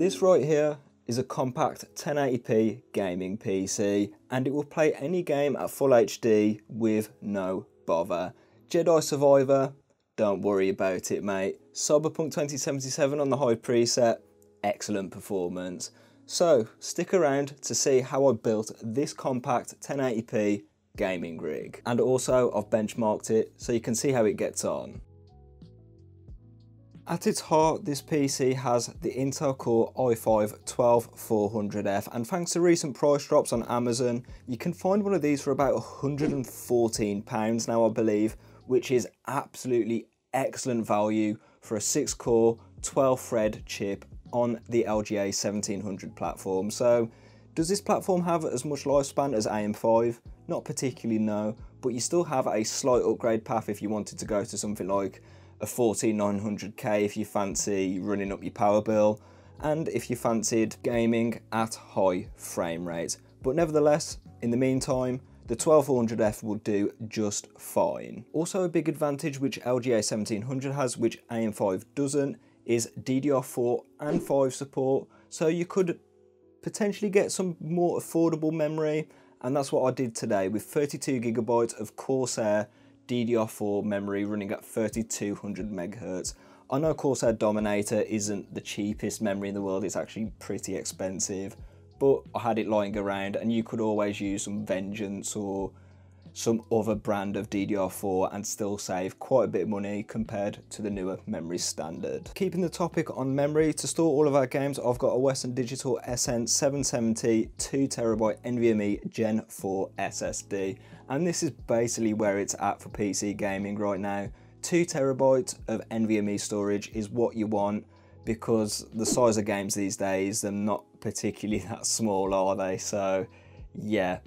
This right here is a compact 1080p gaming PC and it will play any game at full HD with no bother. Jedi Survivor, don't worry about it mate. Cyberpunk 2077 on the high preset, excellent performance. So stick around to see how I built this compact 1080p gaming rig. And also I've benchmarked it so you can see how it gets on. At its heart, this PC has the Intel Core i5 12400F and thanks to recent price drops on Amazon, you can find one of these for about £114 now I believe, which is absolutely excellent value for a 6 core 12 thread chip on the LGA 1700 platform. So does this platform have as much lifespan as AM5? Not particularly no, but you still have a slight upgrade path if you wanted to go to something like a 14900K if you fancy running up your power bill, and if you fancied gaming at high frame rate. But nevertheless, in the meantime, the 12400F will do just fine. Also a big advantage which LGA 1700 has, which AM5 doesn't, is DDR4 and 5 support, so you could potentially get some more affordable memory, and that's what I did today with 32 gigabytes of Corsair DDR4 memory running at 3200 megahertz. I know Corsair Dominator isn't the cheapest memory in the world, it's actually pretty expensive, but I had it lying around and you could always use some Vengeance or some other brand of DDR4 and still save quite a bit of money compared to the newer memory standard. Keeping the topic on memory, to store all of our games I've got a Western Digital SN770 2TB NVMe Gen 4 SSD and this is basically where it's at for PC gaming right now. Two terabytes of NVMe storage is what you want because the size of games these days they're not particularly that small are they so yeah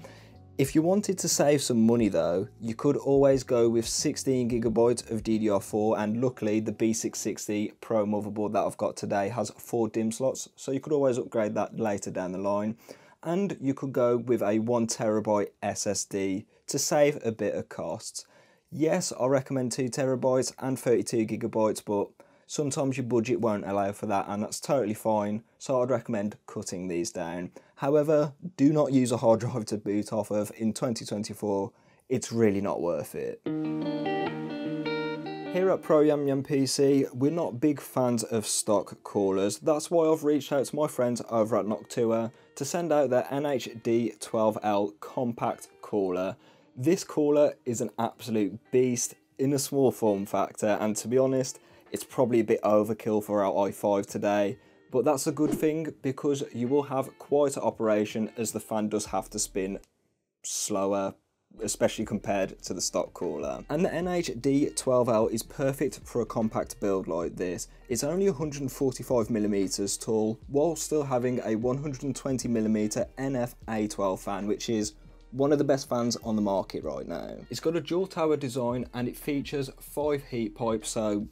if you wanted to save some money though, you could always go with 16 gigabytes of DDR4 and luckily the B660 Pro motherboard that I've got today has four DIMM slots, so you could always upgrade that later down the line. And you could go with a one terabyte SSD to save a bit of costs. Yes, I recommend two terabytes and 32 gigabytes, but Sometimes your budget won't allow for that and that's totally fine, so I'd recommend cutting these down. However, do not use a hard drive to boot off of in 2024, it's really not worth it. Here at Pro Yum Yam PC, we're not big fans of stock coolers. That's why I've reached out to my friends over at Noctua to send out their NH-D12L compact cooler. This cooler is an absolute beast in a small form factor and to be honest, it's probably a bit overkill for our i5 today, but that's a good thing because you will have quieter operation as the fan does have to spin slower especially compared to the stock cooler. And the NH-D12L is perfect for a compact build like this. It's only 145mm tall while still having a 120mm NF-A12 fan which is one of the best fans on the market right now. It's got a dual tower design and it features five heat pipes so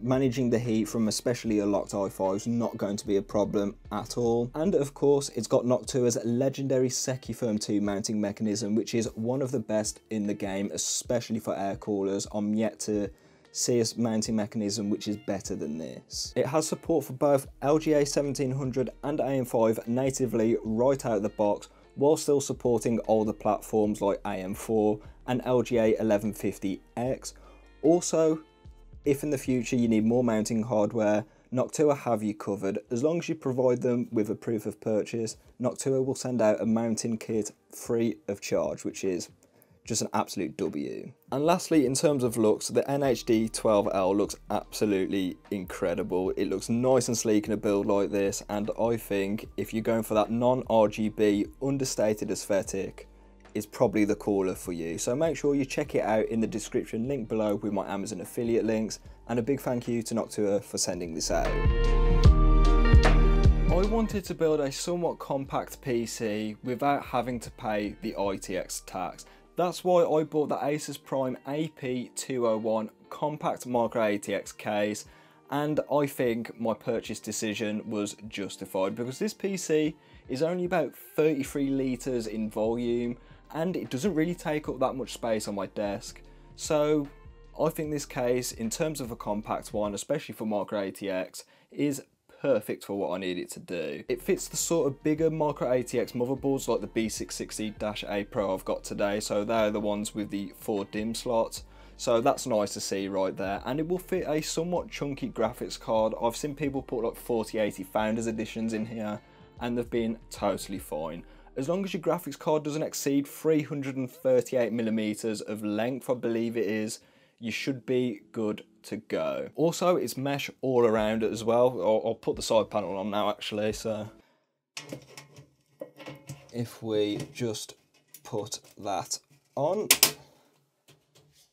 managing the heat from especially a locked i5 is not going to be a problem at all. And of course, it's got Noctua's legendary SecuFirm 2 mounting mechanism, which is one of the best in the game, especially for air coolers. I'm yet to see a mounting mechanism which is better than this. It has support for both LGA 1700 and AM5 natively right out of the box, while still supporting older platforms like AM4 and LGA 1150X. Also, if in the future you need more mounting hardware, Noctua have you covered. As long as you provide them with a proof of purchase, Noctua will send out a mounting kit free of charge, which is just an absolute W. And lastly, in terms of looks, the NH-D12L looks absolutely incredible. It looks nice and sleek in a build like this, and I think if you're going for that non-RGB, understated aesthetic, is probably the cooler for you. So make sure you check it out in the description link below with my Amazon affiliate links and a big thank you to Noctua for sending this out. I wanted to build a somewhat compact PC without having to pay the ITX tax. That's why I bought the Asus Prime AP201 compact micro ATX case and I think my purchase decision was justified because this PC is only about 33 litres in volume and it doesn't really take up that much space on my desk. So I think this case, in terms of a compact one, especially for Micro ATX, is perfect for what I need it to do. It fits the sort of bigger micro ATX motherboards like the B660-A Pro I've got today, so they're the ones with the four DIMM slots. So that's nice to see right there. And it will fit a somewhat chunky graphics card. I've seen people put like 4080 Founders Editions in here and they've been totally fine. As long as your graphics card doesn't exceed 338 millimeters of length, I believe it is, you should be good to go. Also, it's mesh all around it as well. I'll, I'll put the side panel on now actually, so. If we just put that on,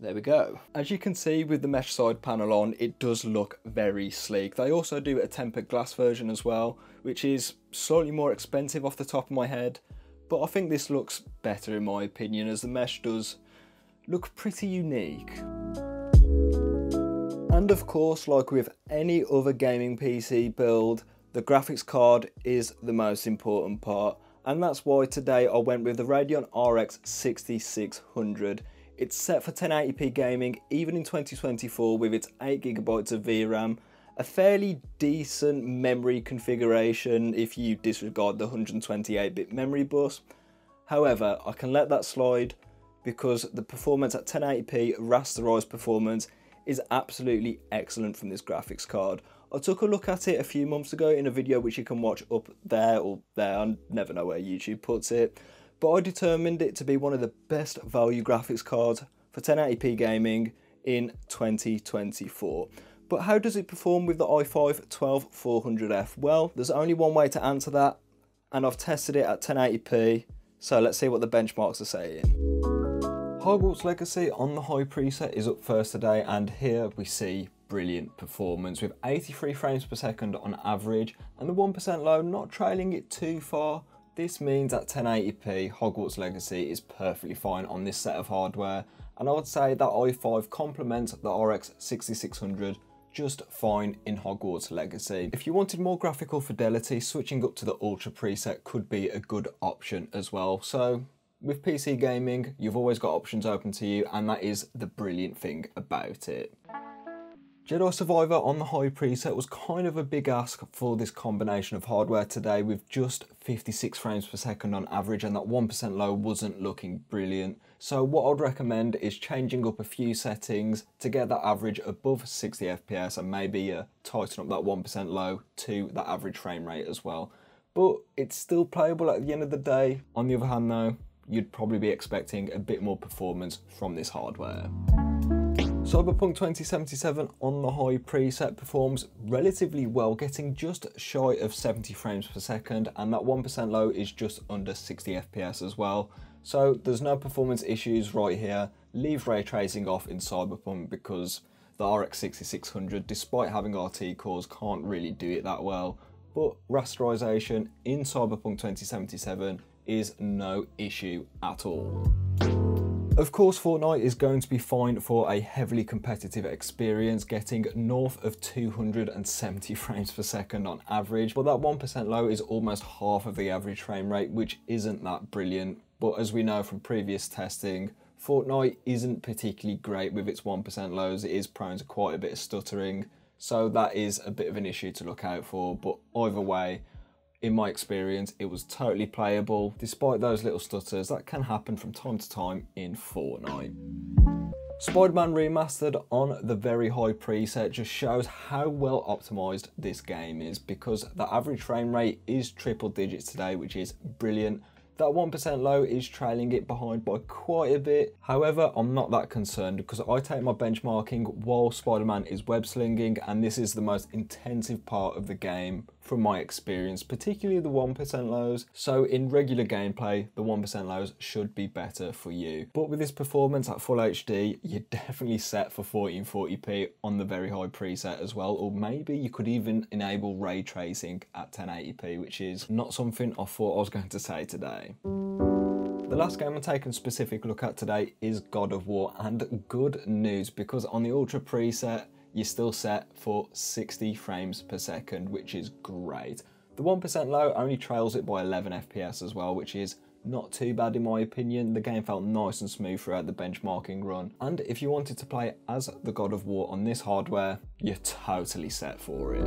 there we go. As you can see with the mesh side panel on, it does look very sleek. They also do a tempered glass version as well, which is slightly more expensive off the top of my head, but I think this looks better in my opinion as the mesh does look pretty unique. And of course, like with any other gaming PC build, the graphics card is the most important part. And that's why today I went with the Radeon RX 6600. It's set for 1080p gaming even in 2024 with its 8GB of VRAM, a fairly decent memory configuration if you disregard the 128-bit memory bus. However, I can let that slide because the performance at 1080p rasterized performance is absolutely excellent from this graphics card. I took a look at it a few months ago in a video which you can watch up there or there, I never know where YouTube puts it, but I determined it to be one of the best value graphics cards for 1080p gaming in 2024. But how does it perform with the i5 12400F? Well, there's only one way to answer that, and I've tested it at 1080p, so let's see what the benchmarks are saying. Hogwarts Legacy on the high preset is up first today, and here we see brilliant performance with 83 frames per second on average, and the 1% low not trailing it too far. This means that 1080p, Hogwarts Legacy is perfectly fine on this set of hardware, and I would say that i5 complements the RX 6600 just fine in Hogwarts Legacy. If you wanted more graphical fidelity, switching up to the Ultra preset could be a good option as well. So with PC gaming, you've always got options open to you, and that is the brilliant thing about it. Jedi Survivor on the high preset was kind of a big ask for this combination of hardware today with just 56 frames per second on average and that 1% low wasn't looking brilliant. So what I'd recommend is changing up a few settings to get that average above 60 FPS and maybe uh, tighten up that 1% low to that average frame rate as well. But it's still playable at the end of the day. On the other hand though, you'd probably be expecting a bit more performance from this hardware. Cyberpunk 2077 on the high preset performs relatively well, getting just shy of 70 frames per second, and that 1% low is just under 60 FPS as well. So there's no performance issues right here. Leave ray tracing off in Cyberpunk because the RX 6600, despite having RT cores, can't really do it that well. But rasterization in Cyberpunk 2077 is no issue at all. Of course, Fortnite is going to be fine for a heavily competitive experience, getting north of 270 frames per second on average, but that 1% low is almost half of the average frame rate, which isn't that brilliant. But as we know from previous testing, Fortnite isn't particularly great with its 1% lows, it is prone to quite a bit of stuttering, so that is a bit of an issue to look out for, but either way, in my experience, it was totally playable. Despite those little stutters, that can happen from time to time in Fortnite. Spider-Man Remastered on the very high preset just shows how well optimized this game is because the average frame rate is triple digits today, which is brilliant. That 1% low is trailing it behind by quite a bit. However, I'm not that concerned because I take my benchmarking while Spider-Man is web slinging and this is the most intensive part of the game from my experience, particularly the 1% lows. So in regular gameplay, the 1% lows should be better for you. But with this performance at full HD, you're definitely set for 1440p on the very high preset as well, or maybe you could even enable ray tracing at 1080p, which is not something I thought I was going to say today. The last game I'm taking a specific look at today is God of War, and good news because on the Ultra preset, you're still set for 60 frames per second, which is great. The 1% low only trails it by 11 FPS as well, which is not too bad in my opinion. The game felt nice and smooth throughout the benchmarking run. And if you wanted to play as the God of War on this hardware, you're totally set for it.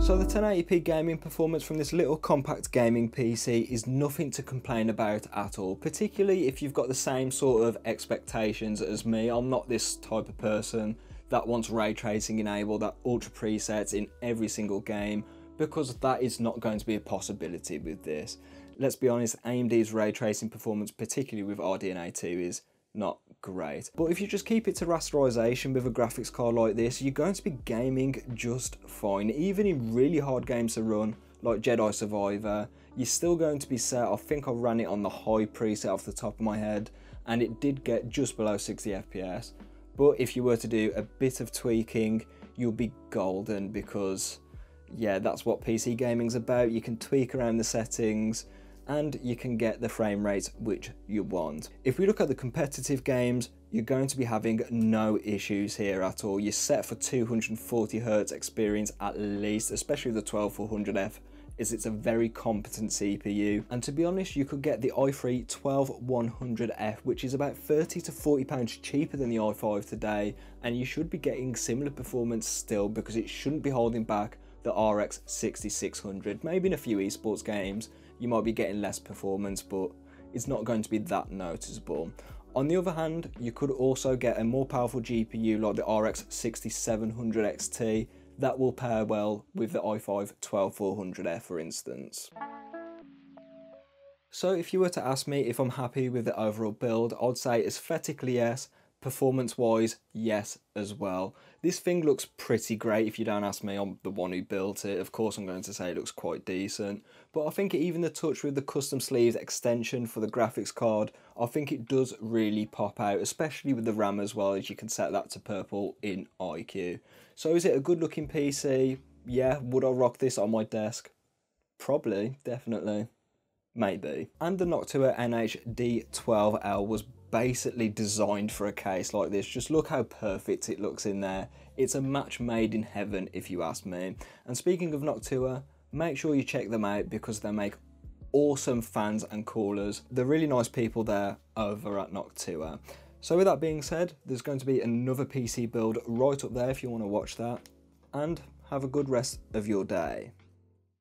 So the 1080p gaming performance from this little compact gaming PC is nothing to complain about at all, particularly if you've got the same sort of expectations as me. I'm not this type of person that wants ray tracing enabled, that ultra presets in every single game, because that is not going to be a possibility with this. Let's be honest, AMD's ray tracing performance, particularly with RDNA 2, is not great. But if you just keep it to rasterization with a graphics card like this, you're going to be gaming just fine. Even in really hard games to run, like Jedi Survivor, you're still going to be set. I think I ran it on the high preset off the top of my head, and it did get just below 60 FPS. But if you were to do a bit of tweaking, you'll be golden because yeah, that's what PC gaming's about. You can tweak around the settings, and you can get the frame rate which you want. If we look at the competitive games, you're going to be having no issues here at all. You're set for 240 Hz experience at least, especially the 12400F is it's a very competent CPU and to be honest you could get the i3 12100F which is about 30 to 40 pounds cheaper than the i5 today. And you should be getting similar performance still because it shouldn't be holding back the RX 6600 maybe in a few esports games you might be getting less performance, but it's not going to be that noticeable. On the other hand, you could also get a more powerful GPU like the RX 6700 XT that will pair well with the i5 12400F for instance. So if you were to ask me if I'm happy with the overall build, I'd say aesthetically yes, Performance wise, yes as well. This thing looks pretty great if you don't ask me, I'm the one who built it. Of course I'm going to say it looks quite decent. But I think even the touch with the custom sleeves extension for the graphics card, I think it does really pop out, especially with the RAM as well, as you can set that to purple in iCUE. So is it a good looking PC? Yeah, would I rock this on my desk? Probably, definitely. Maybe. And the Noctua NH-D12L was basically designed for a case like this. Just look how perfect it looks in there. It's a match made in heaven, if you ask me. And speaking of Noctua, make sure you check them out because they make awesome fans and callers. They're really nice people there over at Noctua. So with that being said, there's going to be another PC build right up there if you want to watch that. And have a good rest of your day.